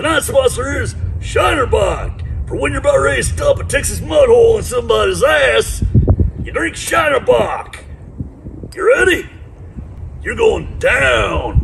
Tonight's sponsor is Shiner Bock. For when you're about ready to stop a Texas mud hole in somebody's ass, you drink Shiner Bock. You ready? You're going down.